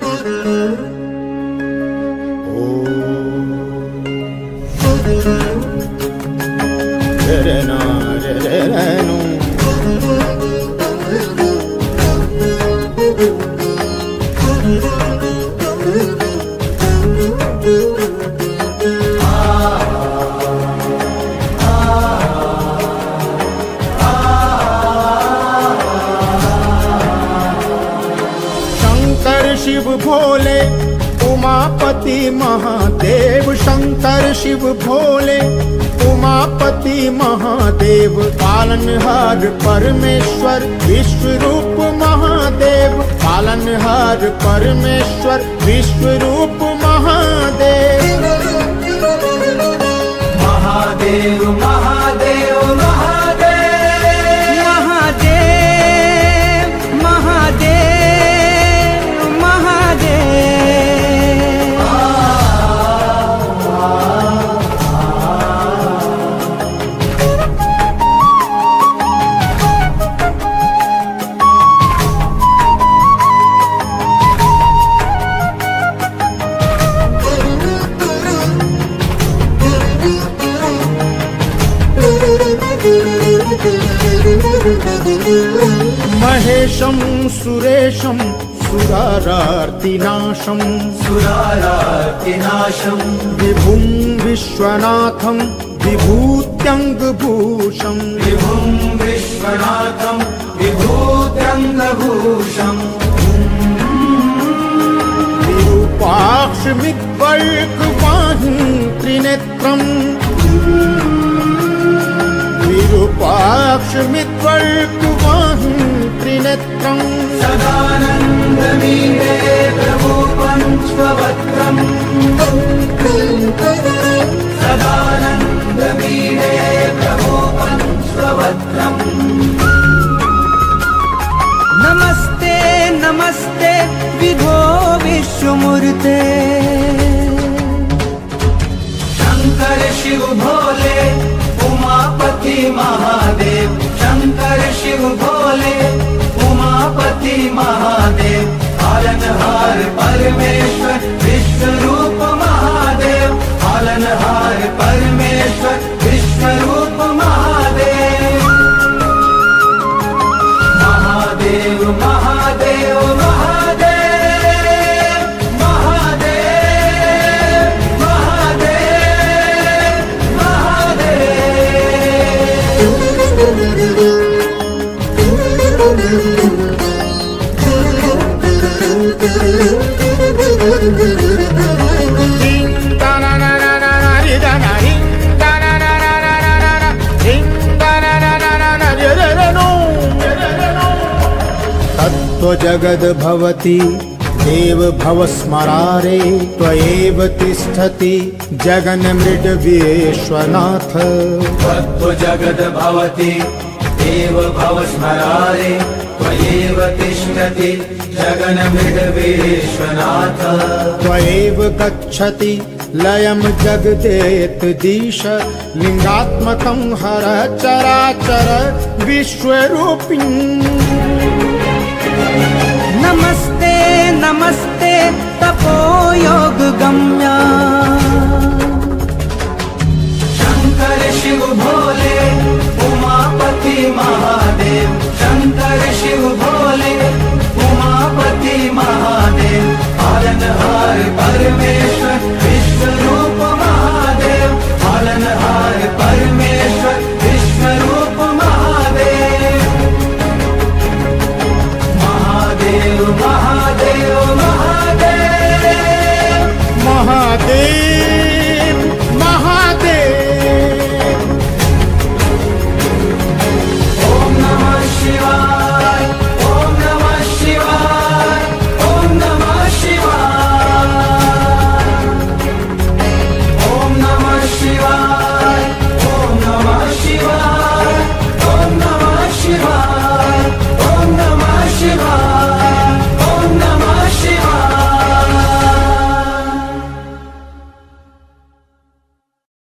शङ्कर शिव भोले, उमापति महादेव, शंकर शिव भोले, उमापति महादेव, पालनहार परमेश्वर विश्व रूप महादेव, पालनहार परमेश्वर विश्व रूप महादेव महेशं सुरेशं सुरारार्तिनाशं। सुरारातिनाशं विभुं विश्वनाथं विभूत्यङ्गभूषम् विभुं विश्वनाथं विभूत्यङ्गभूषम् विरूपाक्षमिक्वर्कवाहिं त्रिनेत्रम् विरूपाक्षमिक्वर्कवाहिं त्रिनेत्रम् नमस्ते नमस्ते विभो विश्वमूर्ते। शङ्कर शिव भोले उमापति महादेव शंकर शिव भोले। उमापति महादेव पालनहार परमेश्वर। तत्त्वजगद्भवति देव भवस्मरारे त्वयेव तिष्ठति जगन्मृडविश्वनाथ। जगद भवति देव भवस्मरारे त्वयेव तिष्ठति जगन्मृडविश्वनाथ त्वयेव गच्छति लयं जगदेत दिश लिङ्गात्मकं हर चराचर विश्वरूपिणी। नमस्ते नमस्ते तपोयोगगम्या शङ्कर शिव भोले Hey.